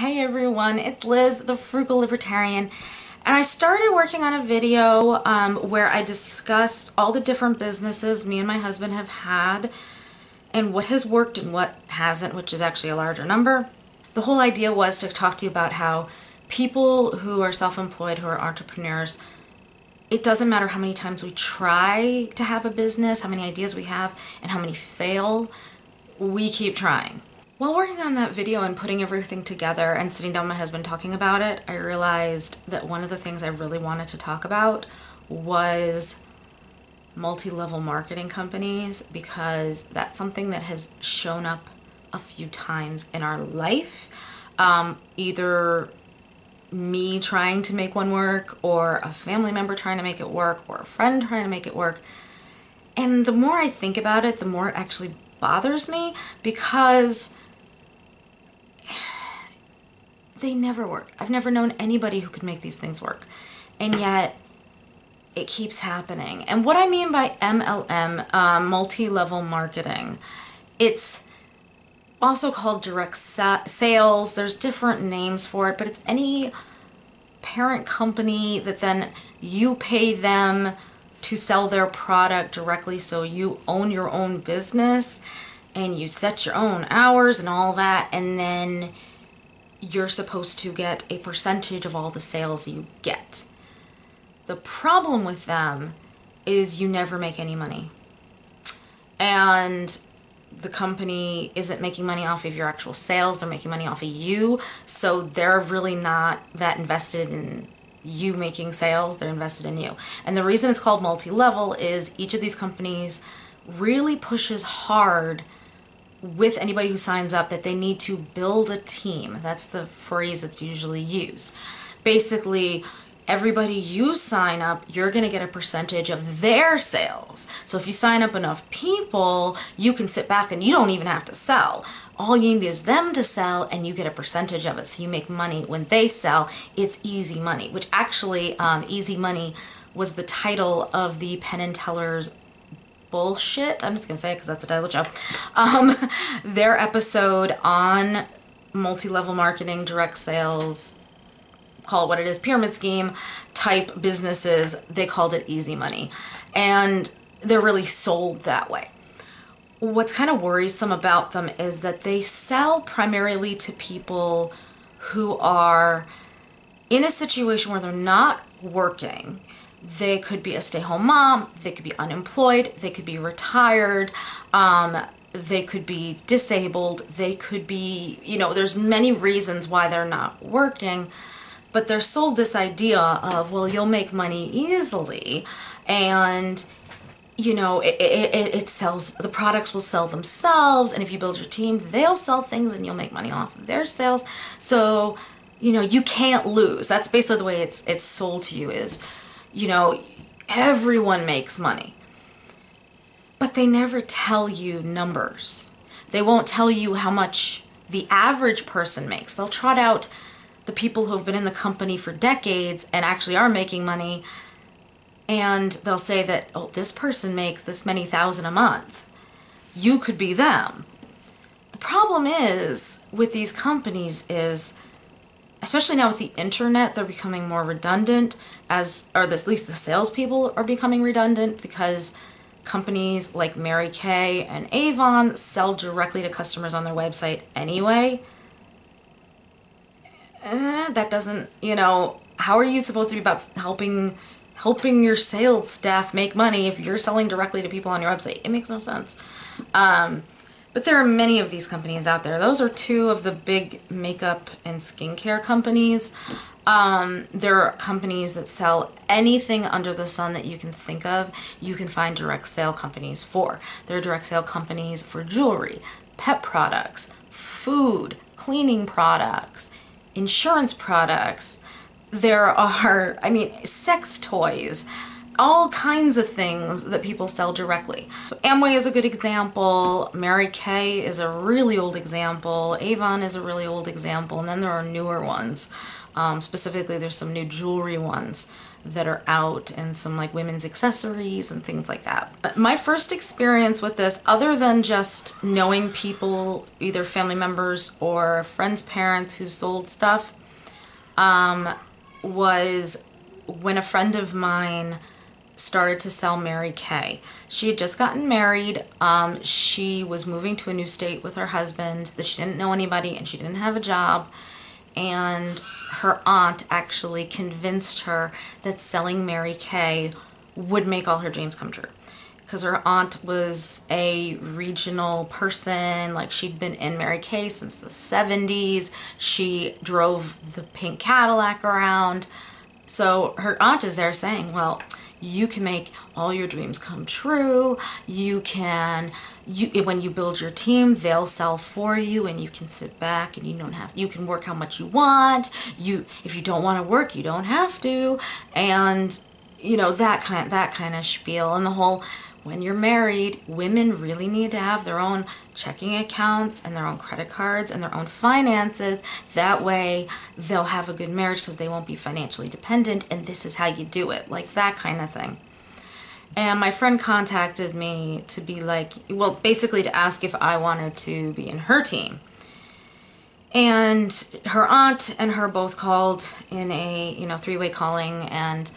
Hey everyone, it's Liz, the Frugal Libertarian, and I started working on a video um, where I discussed all the different businesses me and my husband have had and what has worked and what hasn't, which is actually a larger number. The whole idea was to talk to you about how people who are self-employed, who are entrepreneurs, it doesn't matter how many times we try to have a business, how many ideas we have, and how many fail, we keep trying. While working on that video and putting everything together and sitting down with my husband talking about it, I realized that one of the things I really wanted to talk about was multi-level marketing companies because that's something that has shown up a few times in our life. Um, either me trying to make one work or a family member trying to make it work or a friend trying to make it work. And the more I think about it, the more it actually bothers me because they never work. I've never known anybody who could make these things work. And yet it keeps happening. And what I mean by MLM, um, multi-level marketing, it's also called direct sa sales. There's different names for it, but it's any parent company that then you pay them to sell their product directly so you own your own business and you set your own hours and all that and then you're supposed to get a percentage of all the sales you get. The problem with them is you never make any money. And the company isn't making money off of your actual sales, they're making money off of you. So they're really not that invested in you making sales, they're invested in you. And the reason it's called multi-level is each of these companies really pushes hard with anybody who signs up that they need to build a team. That's the phrase that's usually used. Basically, everybody you sign up, you're going to get a percentage of their sales. So if you sign up enough people, you can sit back and you don't even have to sell. All you need is them to sell and you get a percentage of it. So you make money when they sell. It's easy money, which actually, um, easy money was the title of the Penn and Teller's bullshit. I'm just gonna say it because that's a title show. Um, their episode on multi-level marketing, direct sales, call it what it is, pyramid scheme type businesses, they called it easy money. And they're really sold that way. What's kind of worrisome about them is that they sell primarily to people who are in a situation where they're not working they could be a stay-home mom, they could be unemployed, they could be retired, um, they could be disabled, they could be, you know, there's many reasons why they're not working, but they're sold this idea of, well, you'll make money easily and you know, it, it, it, sells, the products will sell themselves. And if you build your team, they'll sell things and you'll make money off of their sales. So, you know, you can't lose. That's basically the way it's, it's sold to you is you know, everyone makes money. But they never tell you numbers. They won't tell you how much the average person makes. They'll trot out the people who have been in the company for decades and actually are making money and they'll say that, oh, this person makes this many thousand a month. You could be them. The problem is with these companies is especially now with the internet, they're becoming more redundant as, or at least the salespeople are becoming redundant because companies like Mary Kay and Avon sell directly to customers on their website anyway. Eh, that doesn't, you know, how are you supposed to be about helping helping your sales staff make money if you're selling directly to people on your website? It makes no sense. Um, but there are many of these companies out there. Those are two of the big makeup and skincare companies. Um, there are companies that sell anything under the sun that you can think of. You can find direct sale companies for. There are direct sale companies for jewelry, pet products, food, cleaning products, insurance products. There are, I mean, sex toys. All kinds of things that people sell directly. So Amway is a good example. Mary Kay is a really old example. Avon is a really old example. And then there are newer ones. Um, specifically, there's some new jewelry ones that are out and some like women's accessories and things like that. But my first experience with this, other than just knowing people, either family members or friends' parents who sold stuff, um, was when a friend of mine started to sell Mary Kay. She had just gotten married. Um, she was moving to a new state with her husband that she didn't know anybody and she didn't have a job. And her aunt actually convinced her that selling Mary Kay would make all her dreams come true. Because her aunt was a regional person, like she'd been in Mary Kay since the 70s. She drove the pink Cadillac around. So her aunt is there saying, well, you can make all your dreams come true. You can, you when you build your team, they'll sell for you, and you can sit back and you don't have. You can work how much you want. You, if you don't want to work, you don't have to, and you know that kind that kind of spiel and the whole when you're married, women really need to have their own checking accounts and their own credit cards and their own finances. That way they'll have a good marriage because they won't be financially dependent and this is how you do it. Like that kind of thing. And my friend contacted me to be like, well, basically to ask if I wanted to be in her team. And her aunt and her both called in a, you know, three-way calling and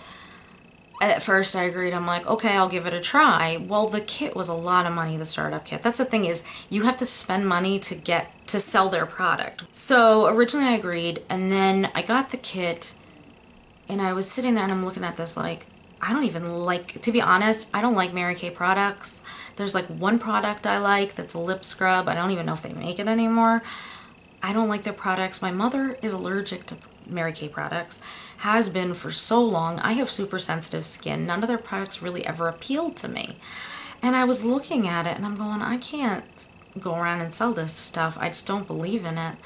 at first I agreed. I'm like, okay, I'll give it a try. Well, the kit was a lot of money, the startup kit. That's the thing is you have to spend money to get to sell their product. So originally I agreed and then I got the kit and I was sitting there and I'm looking at this like, I don't even like, to be honest, I don't like Mary Kay products. There's like one product I like that's a lip scrub. I don't even know if they make it anymore. I don't like their products. My mother is allergic to Mary Kay products has been for so long. I have super sensitive skin. None of their products really ever appealed to me. And I was looking at it and I'm going, I can't go around and sell this stuff. I just don't believe in it.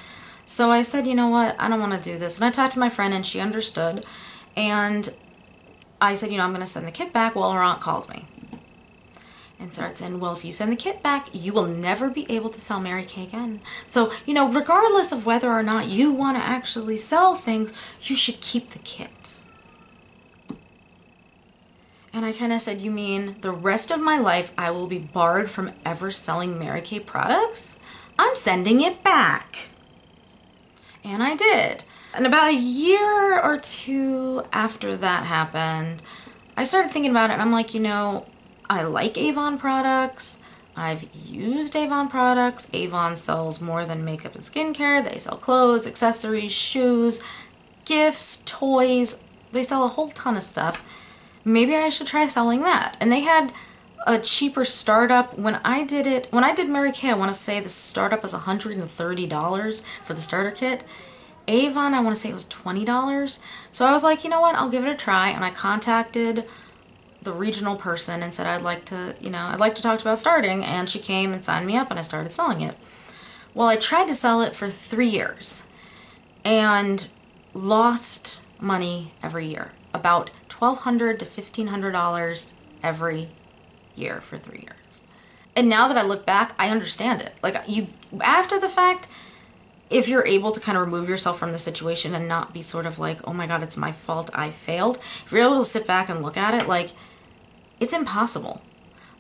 So I said, you know what? I don't want to do this. And I talked to my friend and she understood. And I said, you know, I'm going to send the kit back while her aunt calls me and starts in, well, if you send the kit back, you will never be able to sell Mary Kay again. So, you know, regardless of whether or not you want to actually sell things, you should keep the kit. And I kind of said, you mean the rest of my life I will be barred from ever selling Mary Kay products? I'm sending it back. And I did. And about a year or two after that happened, I started thinking about it and I'm like, you know, I like Avon products. I've used Avon products. Avon sells more than makeup and skincare. They sell clothes, accessories, shoes, gifts, toys. They sell a whole ton of stuff. Maybe I should try selling that. And they had a cheaper startup. When I did it, when I did Mary Kay, I want to say the startup was $130 for the starter kit. Avon, I want to say it was $20. So I was like, you know what, I'll give it a try. And I contacted the regional person and said I'd like to, you know, I'd like to talk about starting and she came and signed me up and I started selling it. Well, I tried to sell it for three years and lost money every year, about $1,200 to $1,500 every year for three years. And now that I look back, I understand it. Like you, after the fact, if you're able to kind of remove yourself from the situation and not be sort of like, oh my God, it's my fault, I failed. If you're able to sit back and look at it, like it's impossible.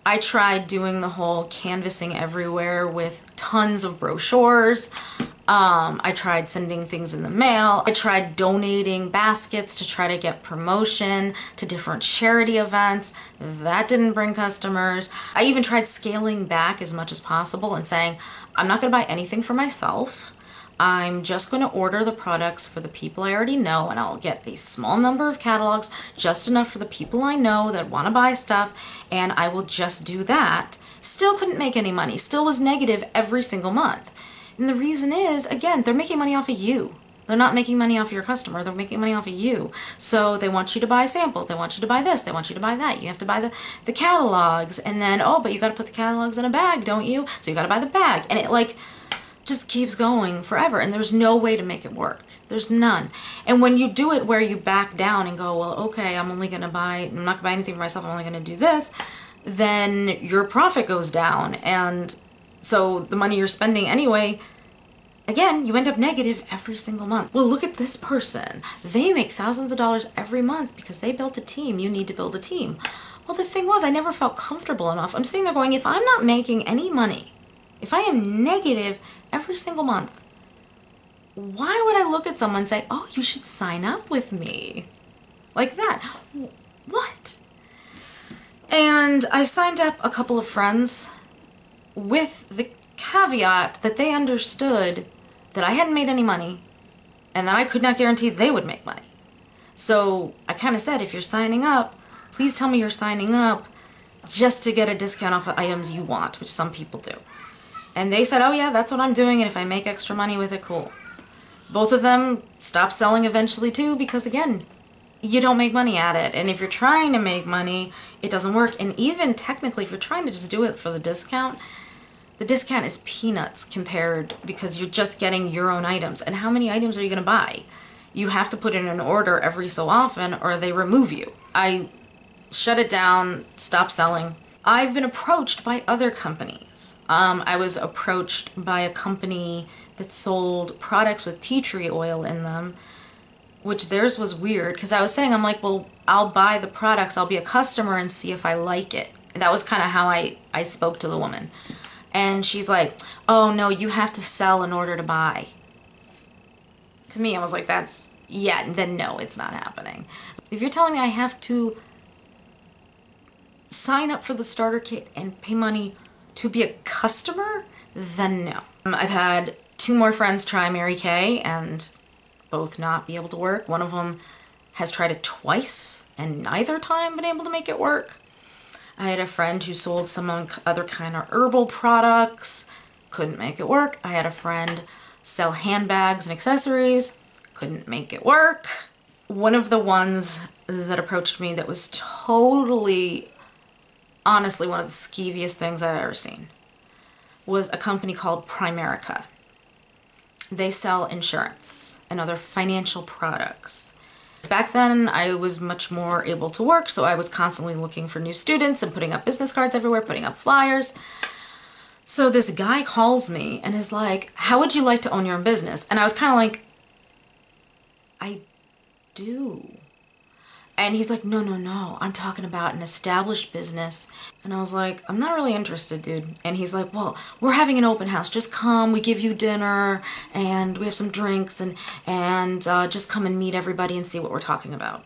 I tried doing the whole canvassing everywhere with tons of brochures. Um, I tried sending things in the mail. I tried donating baskets to try to get promotion to different charity events. That didn't bring customers. I even tried scaling back as much as possible and saying, I'm not gonna buy anything for myself. I'm just going to order the products for the people I already know and I'll get a small number of catalogs, just enough for the people I know that want to buy stuff, and I will just do that. Still couldn't make any money, still was negative every single month. And the reason is, again, they're making money off of you. They're not making money off your customer, they're making money off of you. So they want you to buy samples, they want you to buy this, they want you to buy that. You have to buy the, the catalogs, and then, oh, but you gotta put the catalogs in a bag, don't you? So you gotta buy the bag. And it like, just keeps going forever and there's no way to make it work. There's none. And when you do it where you back down and go, well, okay, I'm only going to buy, I'm not going to buy anything for myself, I'm only going to do this, then your profit goes down. And so the money you're spending anyway, again, you end up negative every single month. Well, look at this person. They make thousands of dollars every month because they built a team. You need to build a team. Well, the thing was, I never felt comfortable enough. I'm sitting there going, if I'm not making any money, if I am negative every single month, why would I look at someone and say, oh, you should sign up with me? Like that. What? And I signed up a couple of friends with the caveat that they understood that I hadn't made any money and that I could not guarantee they would make money. So I kind of said, if you're signing up, please tell me you're signing up just to get a discount off of items you want, which some people do. And they said, oh yeah, that's what I'm doing, and if I make extra money with it, cool. Both of them stopped selling eventually too, because again, you don't make money at it. And if you're trying to make money, it doesn't work. And even technically, if you're trying to just do it for the discount, the discount is peanuts compared because you're just getting your own items. And how many items are you going to buy? You have to put in an order every so often or they remove you. I shut it down, stop selling. I've been approached by other companies. Um, I was approached by a company that sold products with tea tree oil in them, which theirs was weird because I was saying, I'm like, well, I'll buy the products, I'll be a customer and see if I like it. That was kind of how I, I spoke to the woman. And she's like, oh no, you have to sell in order to buy. To me, I was like, that's, yeah, then no, it's not happening. If you're telling me I have to sign up for the starter kit and pay money to be a customer, then no. Um, I've had two more friends try Mary Kay and both not be able to work. One of them has tried it twice and neither time been able to make it work. I had a friend who sold some other kind of herbal products, couldn't make it work. I had a friend sell handbags and accessories, couldn't make it work. One of the ones that approached me that was totally honestly one of the skeeviest things I've ever seen was a company called Primerica. They sell insurance and other financial products. Back then, I was much more able to work, so I was constantly looking for new students and putting up business cards everywhere, putting up flyers. So this guy calls me and is like, how would you like to own your own business? And I was kind of like, I do. And he's like, no, no, no, I'm talking about an established business. And I was like, I'm not really interested, dude. And he's like, well, we're having an open house. Just come, we give you dinner, and we have some drinks, and, and uh, just come and meet everybody and see what we're talking about.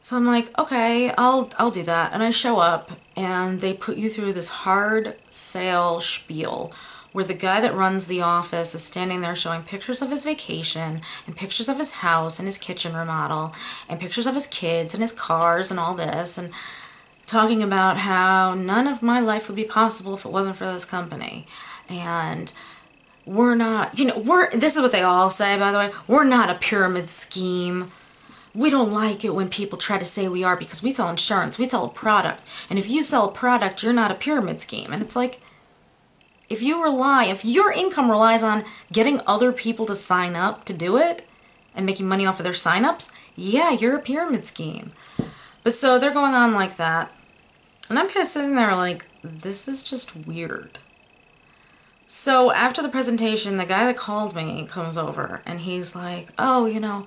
So I'm like, okay, I'll, I'll do that. And I show up, and they put you through this hard sale spiel where the guy that runs the office is standing there showing pictures of his vacation and pictures of his house and his kitchen remodel and pictures of his kids and his cars and all this and talking about how none of my life would be possible if it wasn't for this company. And we're not, you know, we're, this is what they all say, by the way, we're not a pyramid scheme. We don't like it when people try to say we are because we sell insurance, we sell a product. And if you sell a product, you're not a pyramid scheme. And it's like, if you rely, if your income relies on getting other people to sign up to do it and making money off of their signups, yeah, you're a pyramid scheme. But so they're going on like that. And I'm kind of sitting there like, this is just weird. So after the presentation, the guy that called me comes over and he's like, oh, you know,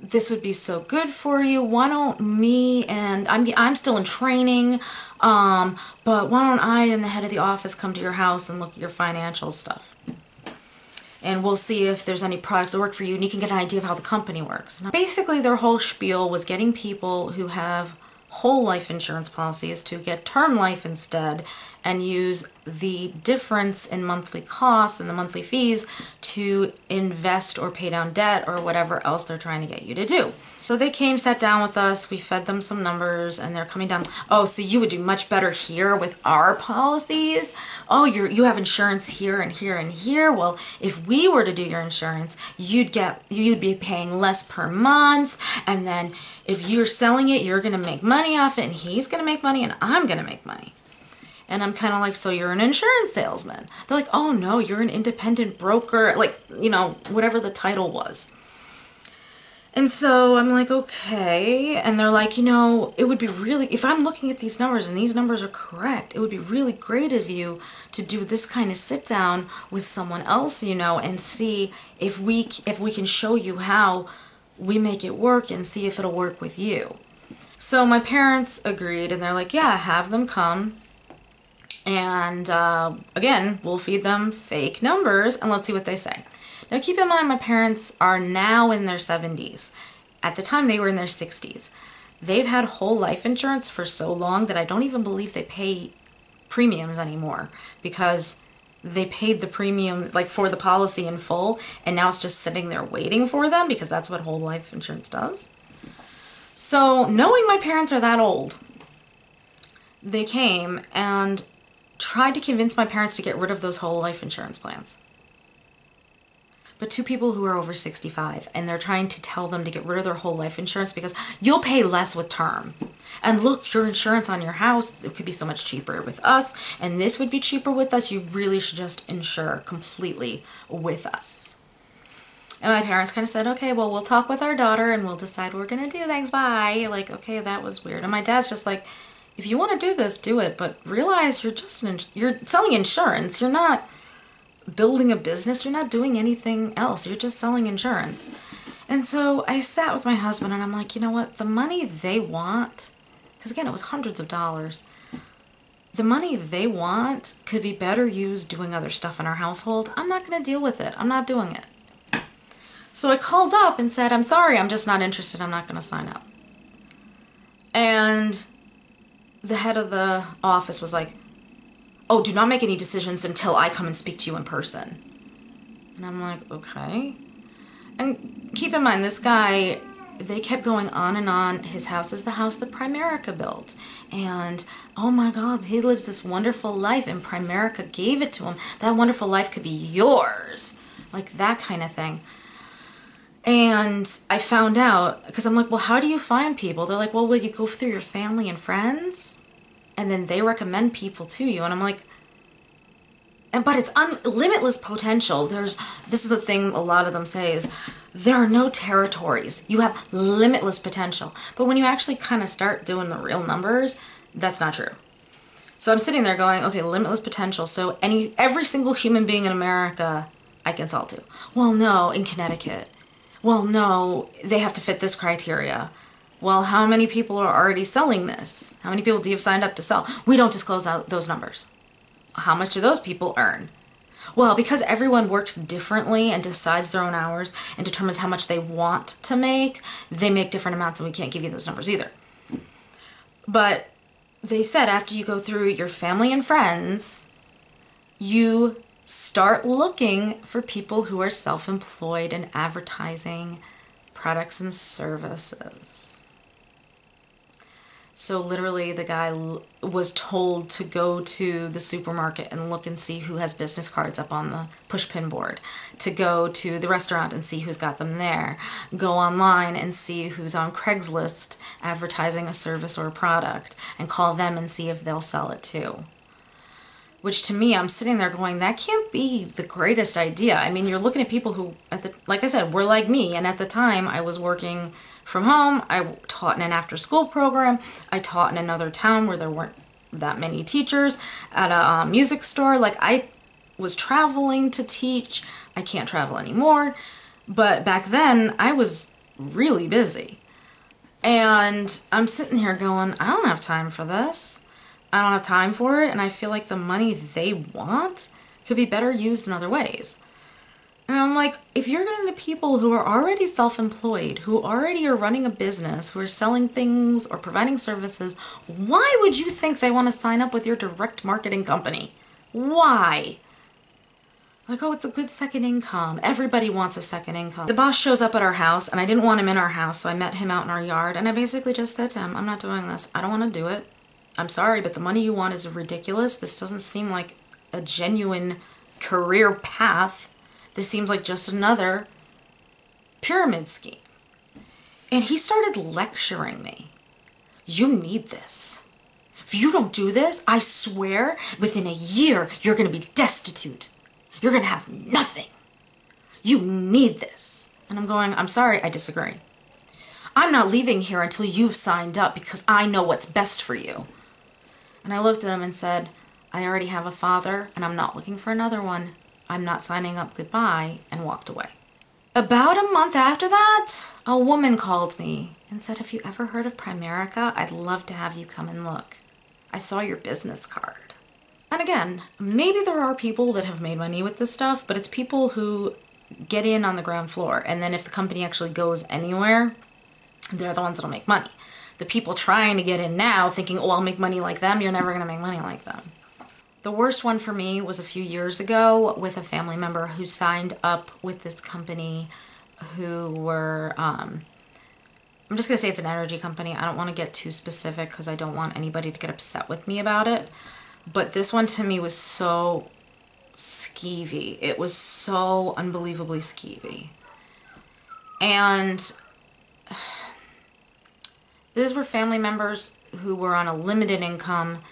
this would be so good for you. Why don't me and I'm I'm still in training, um, but why don't I and the head of the office come to your house and look at your financial stuff? And we'll see if there's any products that work for you and you can get an idea of how the company works. Basically, their whole spiel was getting people who have whole life insurance policies to get term life instead and use the difference in monthly costs and the monthly fees to invest or pay down debt or whatever else they're trying to get you to do. So they came, sat down with us, we fed them some numbers and they're coming down, oh, so you would do much better here with our policies? Oh, you you have insurance here and here and here. Well, if we were to do your insurance, you'd get, you'd be paying less per month and then if you're selling it, you're gonna make money off it and he's gonna make money and I'm gonna make money. And I'm kind of like, so you're an insurance salesman. They're like, oh no, you're an independent broker, like, you know, whatever the title was. And so I'm like, okay. And they're like, you know, it would be really, if I'm looking at these numbers and these numbers are correct, it would be really great of you to do this kind of sit down with someone else, you know, and see if we, if we can show you how we make it work and see if it'll work with you. So my parents agreed and they're like, yeah, have them come. And uh, again, we'll feed them fake numbers and let's see what they say. Now keep in mind my parents are now in their 70s. At the time they were in their 60s. They've had whole life insurance for so long that I don't even believe they pay premiums anymore because they paid the premium like for the policy in full and now it's just sitting there waiting for them because that's what whole life insurance does. So, knowing my parents are that old, they came and tried to convince my parents to get rid of those whole life insurance plans but two people who are over 65 and they're trying to tell them to get rid of their whole life insurance because you'll pay less with term. And look, your insurance on your house, it could be so much cheaper with us, and this would be cheaper with us. You really should just insure completely with us. And my parents kind of said, okay, well, we'll talk with our daughter and we'll decide what we're going to do. Thanks, bye. Like, okay, that was weird. And my dad's just like, if you want to do this, do it, but realize you're just, an, you're selling insurance. You're not building a business, you're not doing anything else. You're just selling insurance. And so I sat with my husband and I'm like, you know what? The money they want, because again, it was hundreds of dollars. The money they want could be better used doing other stuff in our household. I'm not going to deal with it. I'm not doing it. So I called up and said, I'm sorry, I'm just not interested. I'm not going to sign up. And the head of the office was like, oh, do not make any decisions until I come and speak to you in person. And I'm like, okay. And keep in mind, this guy, they kept going on and on. His house is the house that Primerica built. And oh my God, he lives this wonderful life, and Primerica gave it to him. That wonderful life could be yours. Like that kind of thing. And I found out, because I'm like, well, how do you find people? They're like, well, will you go through your family and friends? And then they recommend people to you and i'm like and but it's unlimitless potential. There's this is the thing a lot of them say is there are no territories. You have limitless potential. But when you actually kind of start doing the real numbers that's not true. So i'm sitting there going okay limitless potential. So any every single human being in america i can sell to. Well no in connecticut. Well no they have to fit this criteria well, how many people are already selling this? How many people do you have signed up to sell? We don't disclose those numbers. How much do those people earn? Well, because everyone works differently and decides their own hours and determines how much they want to make, they make different amounts and we can't give you those numbers either. But they said after you go through your family and friends, you start looking for people who are self employed and advertising products and services. So literally, the guy was told to go to the supermarket and look and see who has business cards up on the pushpin board, to go to the restaurant and see who's got them there, go online and see who's on Craigslist advertising a service or a product, and call them and see if they'll sell it too. Which to me, I'm sitting there going, that can't be the greatest idea. I mean, you're looking at people who, at the, like I said, were like me, and at the time I was working from home. I taught in an after school program. I taught in another town where there weren't that many teachers at a um, music store. Like I was traveling to teach. I can't travel anymore. But back then I was really busy. And I'm sitting here going, I don't have time for this. I don't have time for it. And I feel like the money they want could be better used in other ways. And I'm like, if you're going to the people who are already self employed, who already are running a business, who are selling things or providing services, why would you think they want to sign up with your direct marketing company? Why? Like, oh, it's a good second income. Everybody wants a second income. The boss shows up at our house, and I didn't want him in our house, so I met him out in our yard, and I basically just said to him, I'm not doing this. I don't want to do it. I'm sorry, but the money you want is ridiculous. This doesn't seem like a genuine career path this seems like just another pyramid scheme. And he started lecturing me. You need this. If you don't do this, I swear within a year you're gonna be destitute. You're gonna have nothing. You need this. And I'm going, I'm sorry, I disagree. I'm not leaving here until you've signed up because I know what's best for you. And I looked at him and said, I already have a father and I'm not looking for another one. I'm not signing up goodbye and walked away. About a month after that, a woman called me and said, Have you ever heard of Primerica? I'd love to have you come and look. I saw your business card. And again, maybe there are people that have made money with this stuff, but it's people who get in on the ground floor. And then if the company actually goes anywhere, they're the ones that'll make money. The people trying to get in now thinking, oh, I'll make money like them, you're never gonna make money like them. The worst one for me was a few years ago with a family member who signed up with this company who were, um, I'm just gonna say it's an energy company. I don't wanna get too specific because I don't want anybody to get upset with me about it. But this one to me was so skeevy. It was so unbelievably skeevy. And these were family members who were on a limited income.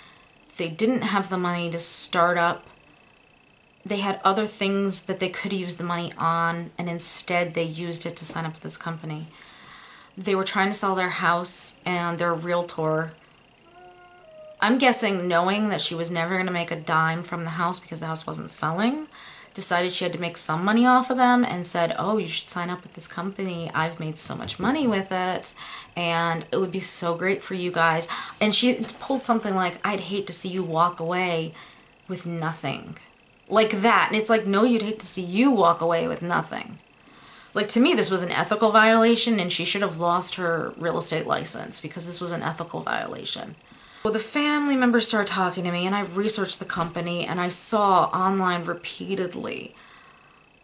They didn't have the money to start up. They had other things that they could use the money on, and instead they used it to sign up with this company. They were trying to sell their house, and their realtor I'm guessing knowing that she was never going to make a dime from the house because the house wasn't selling, decided she had to make some money off of them and said, oh, you should sign up with this company. I've made so much money with it and it would be so great for you guys. And she pulled something like, I'd hate to see you walk away with nothing. Like that. And it's like, no, you'd hate to see you walk away with nothing. Like to me, this was an ethical violation and she should have lost her real estate license because this was an ethical violation. Well, the family members started talking to me and I researched the company and I saw online repeatedly,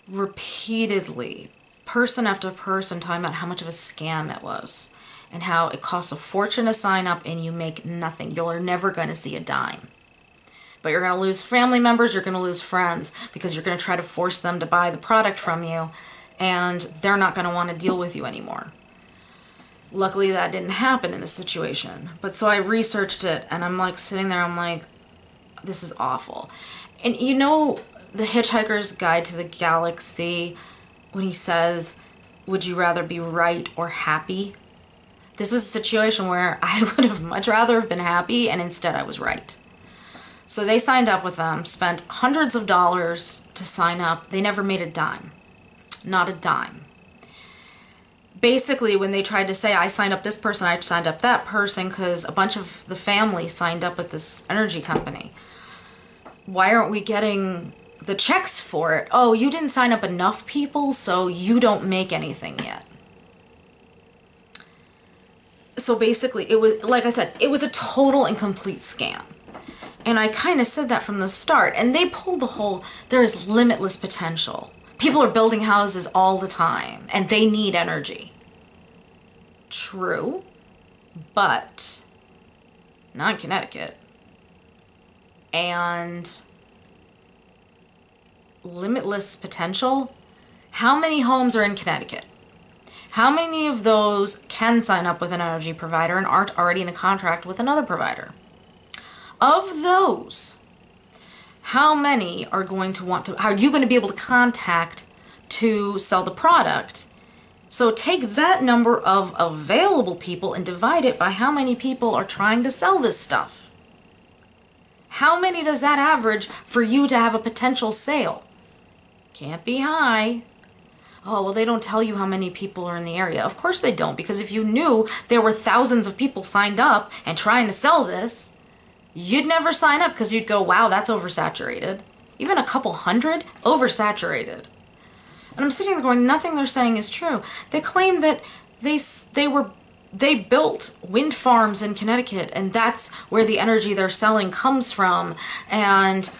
repeatedly, person after person talking about how much of a scam it was and how it costs a fortune to sign up and you make nothing. You're never going to see a dime. But you're going to lose family members, you're going to lose friends because you're going to try to force them to buy the product from you and they're not going to want to deal with you anymore. Luckily, that didn't happen in this situation. But so I researched it, and I'm like sitting there, I'm like, this is awful. And you know, the Hitchhiker's Guide to the Galaxy, when he says, Would you rather be right or happy? This was a situation where I would have much rather have been happy, and instead I was right. So they signed up with them, spent hundreds of dollars to sign up. They never made a dime. Not a dime basically when they tried to say I signed up this person, I signed up that person because a bunch of the family signed up with this energy company. Why aren't we getting the checks for it? Oh, you didn't sign up enough people, so you don't make anything yet. So basically, it was, like I said, it was a total and complete scam. And I kind of said that from the start. And they pulled the whole, there is limitless potential. People are building houses all the time and they need energy. True, but not in Connecticut. And limitless potential. How many homes are in Connecticut? How many of those can sign up with an energy provider and aren't already in a contract with another provider? Of those, how many are going to want to, how are you going to be able to contact to sell the product? So take that number of available people and divide it by how many people are trying to sell this stuff. How many does that average for you to have a potential sale? Can't be high. Oh, well, they don't tell you how many people are in the area. Of course they don't, because if you knew there were thousands of people signed up and trying to sell this, you'd never sign up because you'd go, wow, that's oversaturated. Even a couple hundred, oversaturated. And I'm sitting there going, nothing they're saying is true. They claim that they, they were they built wind farms in Connecticut and that's where the energy they're selling comes from and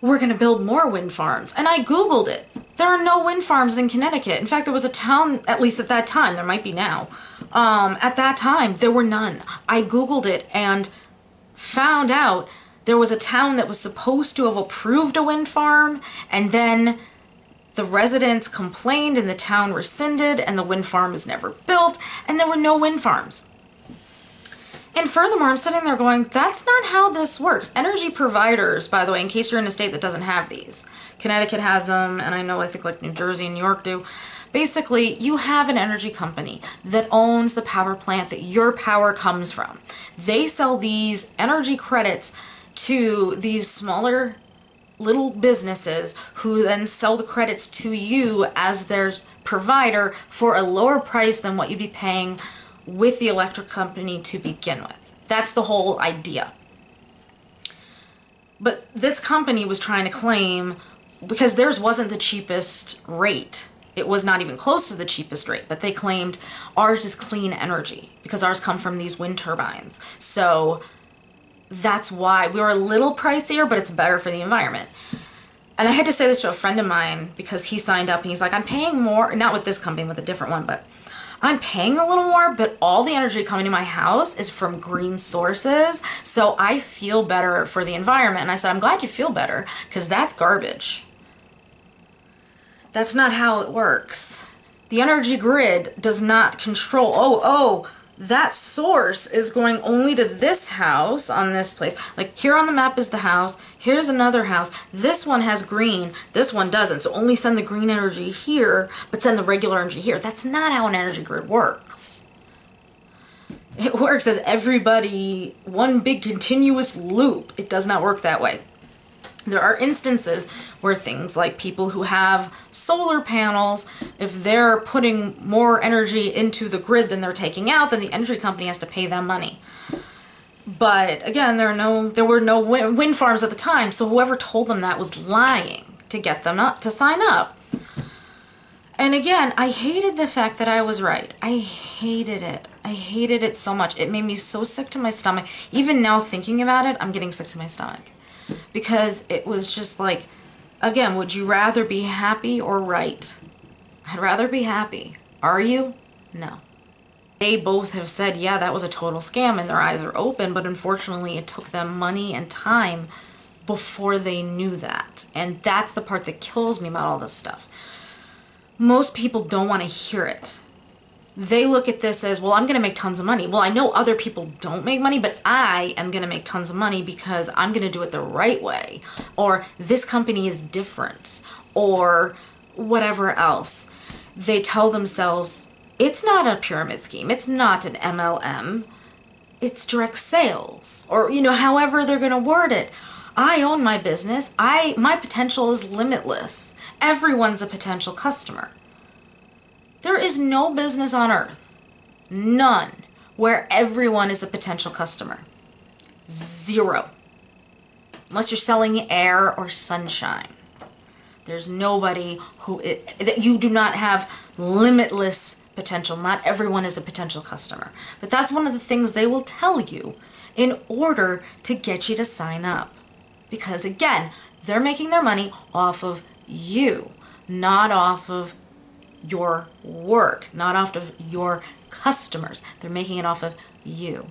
we're going to build more wind farms. And I Googled it. There are no wind farms in Connecticut. In fact, there was a town, at least at that time, there might be now. Um, at that time, there were none. I Googled it and found out there was a town that was supposed to have approved a wind farm and then the residents complained and the town rescinded and the wind farm was never built and there were no wind farms. And furthermore, I'm sitting there going, that's not how this works. Energy providers, by the way, in case you're in a state that doesn't have these, Connecticut has them, and I know I think like New Jersey and New York do. Basically, you have an energy company that owns the power plant that your power comes from. They sell these energy credits to these smaller little businesses who then sell the credits to you as their provider for a lower price than what you'd be paying with the electric company to begin with. That's the whole idea. But this company was trying to claim because theirs wasn't the cheapest rate. It was not even close to the cheapest rate, but they claimed ours is clean energy because ours come from these wind turbines. So that's why we were a little pricier, but it's better for the environment. And I had to say this to a friend of mine because he signed up and he's like, I'm paying more, not with this company, with a different one, but I'm paying a little more, but all the energy coming to my house is from green sources. So I feel better for the environment. And I said, I'm glad you feel better because that's garbage. That's not how it works. The energy grid does not control, oh, oh, that source is going only to this house on this place. Like here on the map is the house, here's another house. This one has green, this one doesn't. So only send the green energy here, but send the regular energy here. That's not how an energy grid works. It works as everybody, one big continuous loop. It does not work that way. There are instances where things like people who have solar panels, if they're putting more energy into the grid than they're taking out, then the energy company has to pay them money. But again, there are no there were no wind farms at the time, so whoever told them that was lying to get them not to sign up. And again, I hated the fact that I was right. I hated it. I hated it so much. It made me so sick to my stomach. Even now thinking about it, I'm getting sick to my stomach because it was just like, again, would you rather be happy or right? I'd rather be happy. Are you? No. They both have said, yeah, that was a total scam and their eyes are open, but unfortunately it took them money and time before they knew that. And that's the part that kills me about all this stuff. Most people don't want to hear it they look at this as, well, I'm going to make tons of money. Well, I know other people don't make money, but I am going to make tons of money because I'm going to do it the right way. Or this company is different. Or whatever else. They tell themselves, it's not a pyramid scheme. It's not an MLM. It's direct sales. Or, you know, however they're going to word it. I own my business. I my potential is limitless. Everyone's a potential customer. There is no business on earth, none, where everyone is a potential customer. Zero. Unless you're selling air or sunshine. There's nobody who that you do not have limitless potential. Not everyone is a potential customer. But that's one of the things they will tell you in order to get you to sign up. Because again, they're making their money off of you, not off of your work, not off of your customers. They're making it off of you.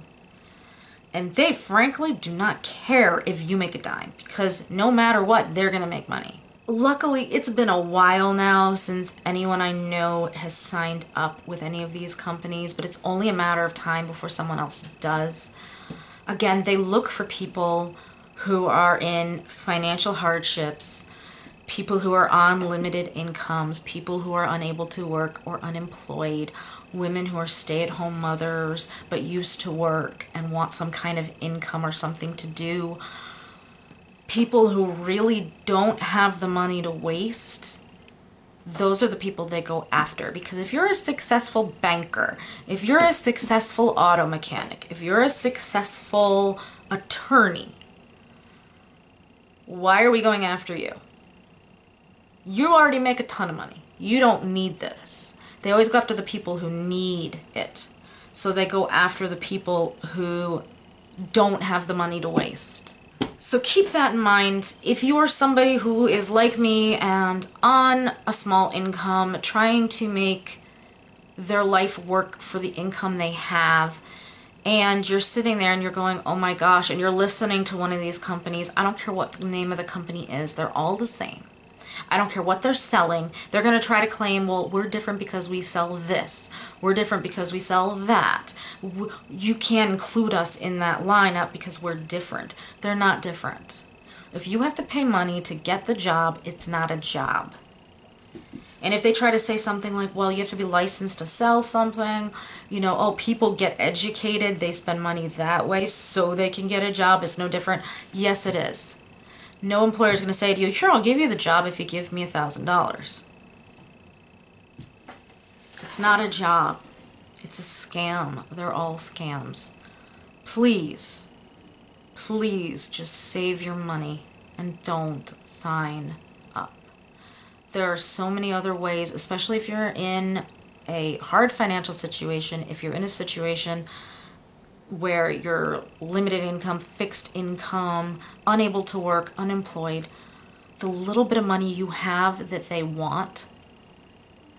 And they frankly do not care if you make a dime because no matter what, they're going to make money. Luckily, it's been a while now since anyone I know has signed up with any of these companies, but it's only a matter of time before someone else does. Again, they look for people who are in financial hardships, people who are on limited incomes, people who are unable to work or unemployed, women who are stay at home mothers but used to work and want some kind of income or something to do, people who really don't have the money to waste. Those are the people they go after because if you're a successful banker, if you're a successful auto mechanic, if you're a successful attorney, why are we going after you? You already make a ton of money. You don't need this. They always go after the people who need it. So they go after the people who don't have the money to waste. So keep that in mind. If you are somebody who is like me and on a small income, trying to make their life work for the income they have, and you're sitting there and you're going, oh my gosh, and you're listening to one of these companies, I don't care what the name of the company is, they're all the same I don't care what they're selling. They're going to try to claim, well, we're different because we sell this. We're different because we sell that. You can't include us in that lineup because we're different. They're not different. If you have to pay money to get the job, it's not a job. And if they try to say something like, well, you have to be licensed to sell something, you know, oh, people get educated, they spend money that way so they can get a job, it's no different. Yes, it is. No employer is going to say to you, sure, I'll give you the job if you give me a $1,000. It's not a job. It's a scam. They're all scams. Please, please just save your money and don't sign up. There are so many other ways, especially if you're in a hard financial situation, if you're in a situation where you're limited income, fixed income, unable to work, unemployed, the little bit of money you have that they want,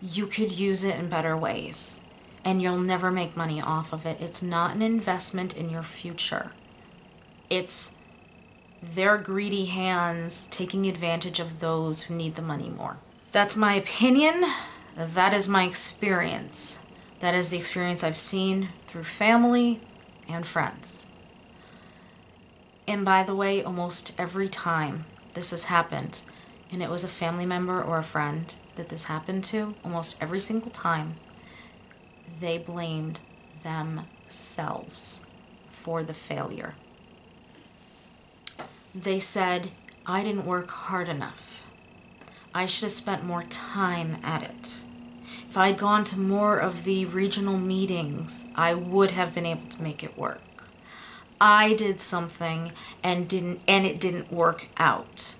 you could use it in better ways. And you'll never make money off of it. It's not an investment in your future. It's their greedy hands taking advantage of those who need the money more. That's my opinion. That is my experience. That is the experience I've seen through family, and friends. And by the way, almost every time this has happened, and it was a family member or a friend that this happened to, almost every single time, they blamed themselves for the failure. They said, I didn't work hard enough. I should have spent more time at it. If I'd gone to more of the regional meetings, I would have been able to make it work. I did something and didn't and it didn't work out.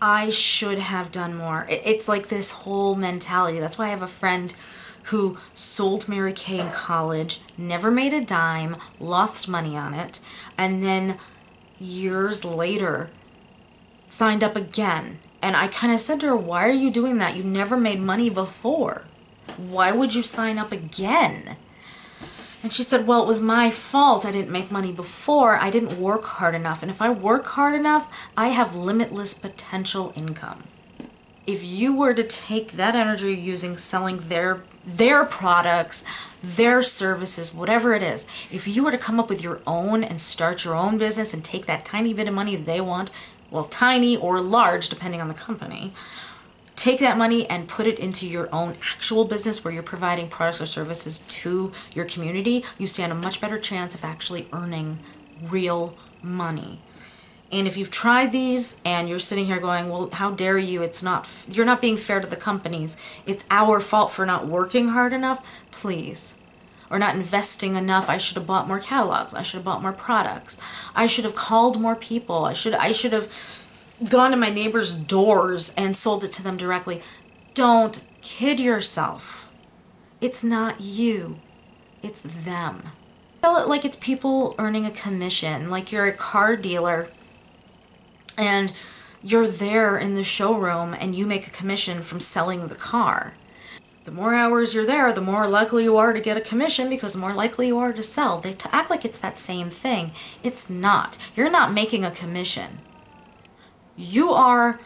I should have done more. It's like this whole mentality. That's why I have a friend who sold Mary Kay in college, never made a dime, lost money on it, and then years later signed up again and I kind of said to her, Why are you doing that? You've never made money before. Why would you sign up again? And she said, Well, it was my fault. I didn't make money before. I didn't work hard enough. And if I work hard enough, I have limitless potential income. If you were to take that energy using selling their their products, their services, whatever it is, if you were to come up with your own and start your own business and take that tiny bit of money they want well, tiny or large, depending on the company, take that money and put it into your own actual business where you're providing products or services to your community, you stand a much better chance of actually earning real money. And if you've tried these and you're sitting here going, well, how dare you? It's not, you're not being fair to the companies. It's our fault for not working hard enough. Please or not investing enough. I should have bought more catalogs. I should have bought more products. I should have called more people. I should I should have gone to my neighbors' doors and sold it to them directly. Don't kid yourself. It's not you. It's them. Sell it like it's people earning a commission, like you're a car dealer and you're there in the showroom and you make a commission from selling the car. The more hours you're there, the more likely you are to get a commission because the more likely you are to sell. They act like it's that same thing. It's not. You're not making a commission. You are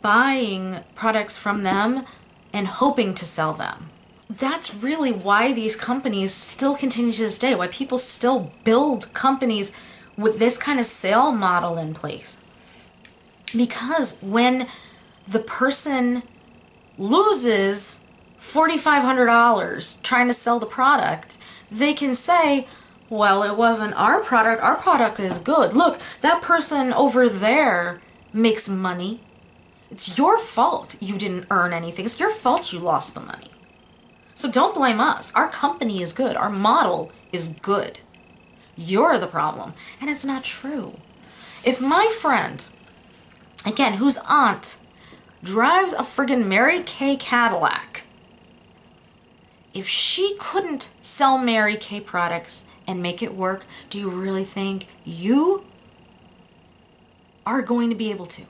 buying products from them and hoping to sell them. That's really why these companies still continue to this day, why people still build companies with this kind of sale model in place. Because when the person loses $4,500 trying to sell the product, they can say, well, it wasn't our product. Our product is good. Look, that person over there makes money. It's your fault you didn't earn anything. It's your fault you lost the money. So don't blame us. Our company is good. Our model is good. You're the problem. And it's not true. If my friend, again, whose aunt drives a friggin' Mary Kay Cadillac if she couldn't sell Mary Kay products and make it work, do you really think you are going to be able to?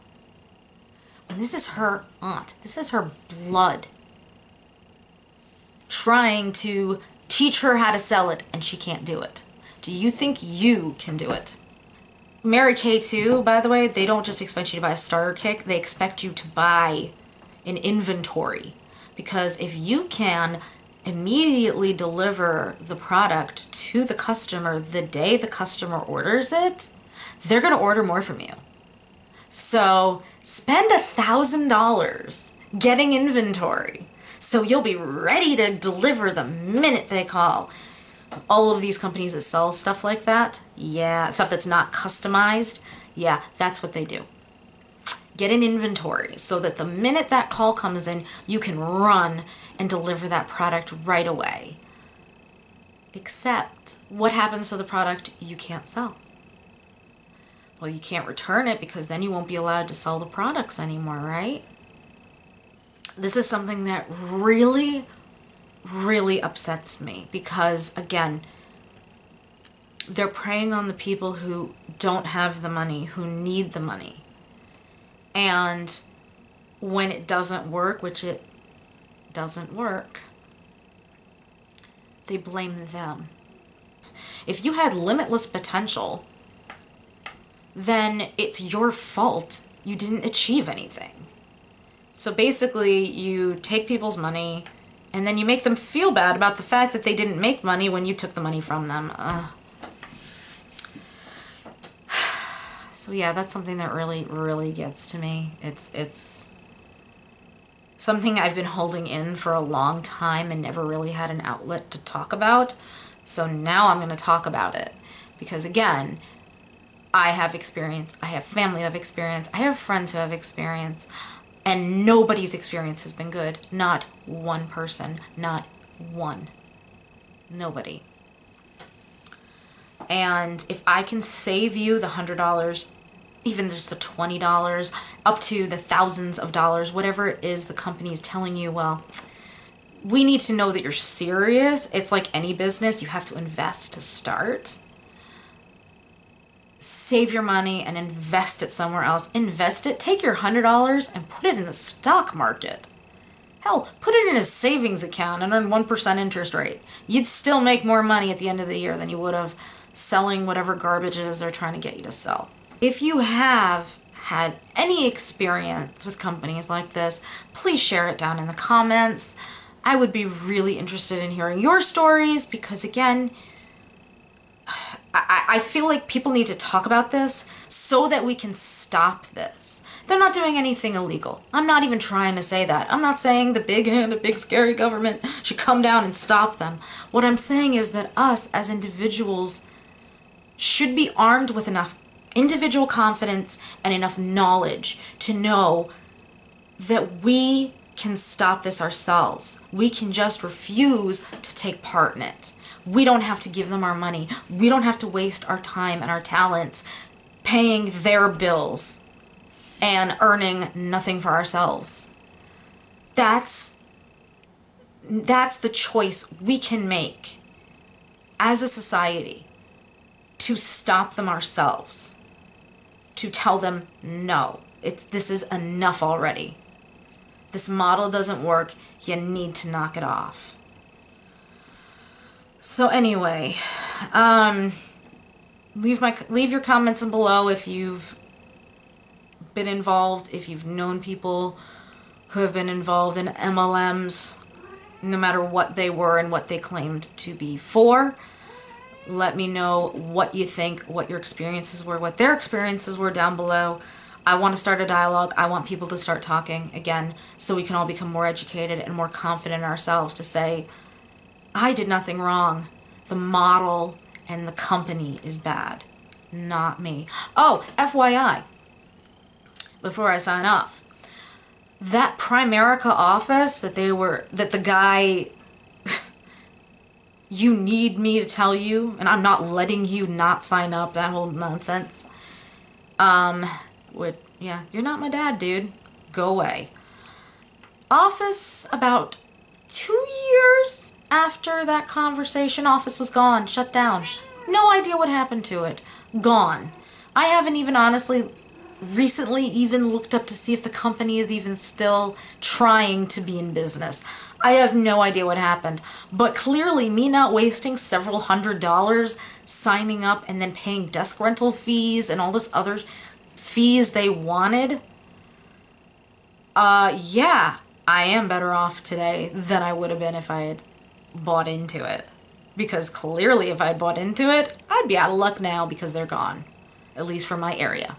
And this is her aunt, this is her blood trying to teach her how to sell it and she can't do it. Do you think you can do it? Mary Kay too, by the way, they don't just expect you to buy a starter kit, they expect you to buy an inventory. Because if you can immediately deliver the product to the customer the day the customer orders it, they're going to order more from you. So spend a thousand dollars getting inventory so you'll be ready to deliver the minute they call. All of these companies that sell stuff like that, yeah, stuff that's not customized, yeah, that's what they do. Get an inventory so that the minute that call comes in, you can run and deliver that product right away. Except, what happens to the product you can't sell? Well, you can't return it because then you won't be allowed to sell the products anymore, right? This is something that really, really upsets me because, again, they're preying on the people who don't have the money, who need the money. And when it doesn't work, which it doesn't work, they blame them. If you had limitless potential, then it's your fault you didn't achieve anything. So basically, you take people's money and then you make them feel bad about the fact that they didn't make money when you took the money from them. Uh. So yeah, that's something that really, really gets to me. It's it's something I've been holding in for a long time and never really had an outlet to talk about. So now I'm going to talk about it because again, I have experience. I have family who have experience. I have friends who have experience. And nobody's experience has been good. Not one person. Not one. Nobody. And if I can save you the $100, even just the $20, up to the thousands of dollars, whatever it is the company is telling you, well, we need to know that you're serious. It's like any business, you have to invest to start. Save your money and invest it somewhere else. Invest it, take your $100 and put it in the stock market. Hell, put it in a savings account and earn 1% interest rate. You'd still make more money at the end of the year than you would have selling whatever garbage it is they're trying to get you to sell. If you have had any experience with companies like this, please share it down in the comments. I would be really interested in hearing your stories because, again, I, I feel like people need to talk about this so that we can stop this. They're not doing anything illegal. I'm not even trying to say that. I'm not saying the big handed, big scary government should come down and stop them. What I'm saying is that us as individuals should be armed with enough individual confidence and enough knowledge to know that we can stop this ourselves. We can just refuse to take part in it. We don't have to give them our money. We don't have to waste our time and our talents paying their bills and earning nothing for ourselves. That's that's the choice we can make as a society to stop them ourselves to tell them no. It's this is enough already. This model doesn't work. You need to knock it off. So anyway um leave my leave your comments below if you've been involved if you've known people who have been involved in MLMs no matter what they were and what they claimed to be for let me know what you think, what your experiences were, what their experiences were down below. I want to start a dialogue. I want people to start talking again so we can all become more educated and more confident in ourselves to say, I did nothing wrong. The model and the company is bad, not me. Oh, FYI, before I sign off, that Primerica office that they were, that the guy you need me to tell you and I'm not letting you not sign up, that whole nonsense. Um, would, yeah, you're not my dad, dude. Go away. Office, about two years after that conversation, Office was gone, shut down. No idea what happened to it. Gone. I haven't even honestly recently even looked up to see if the company is even still trying to be in business. I have no idea what happened, but clearly me not wasting several hundred dollars signing up and then paying desk rental fees and all this other fees they wanted. Uh, yeah, I am better off today than I would have been if I had bought into it. Because clearly if I had bought into it, I'd be out of luck now because they're gone. At least for my area.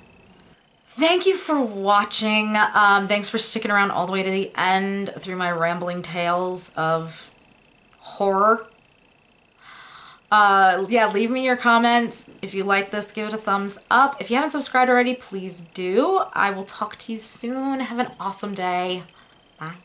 Thank you for watching. Um, thanks for sticking around all the way to the end through my rambling tales of horror. Uh, yeah, leave me your comments. If you like this, give it a thumbs up. If you haven't subscribed already, please do. I will talk to you soon. Have an awesome day. Bye.